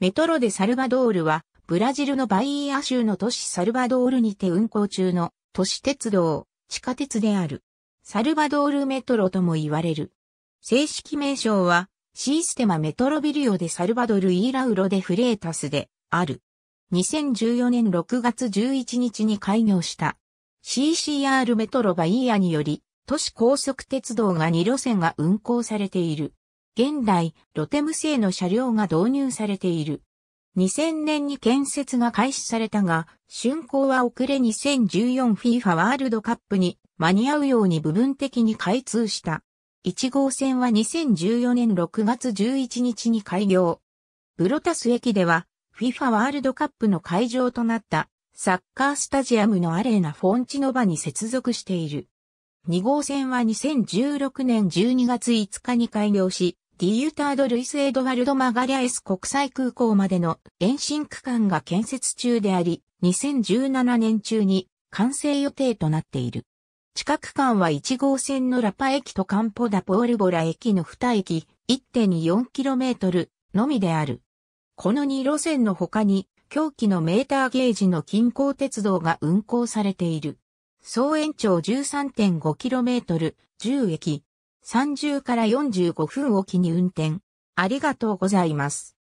メトロでサルバドールは、ブラジルのバイーア州の都市サルバドールにて運行中の都市鉄道、地下鉄である。サルバドールメトロとも言われる。正式名称は、シーステマメトロビリオでサルバドル・イーラウロでフレータスである。2014年6月11日に開業した CCR メトロバイーアにより都市高速鉄道が2路線が運行されている。現代、ロテム製の車両が導入されている。2000年に建設が開始されたが、竣工は遅れ 2014FIFA ワールドカップに間に合うように部分的に開通した。1号線は2014年6月11日に開業。ブロタス駅では FIFA ワールドカップの会場となったサッカースタジアムのアレーナフォンチノバに接続している。2号線は2016年12月5日に開業し、ディユタード・ルイス・エドワルド・マガリアエス国際空港までの延伸区間が建設中であり、2017年中に完成予定となっている。地下区間は1号線のラパ駅とカンポダ・ポールボラ駅の2駅 1.24km のみである。この2路線の他に、狂気のメーターゲージの近郊鉄道が運行されている。総延長 13.5km、10駅、30から45分おきに運転。ありがとうございます。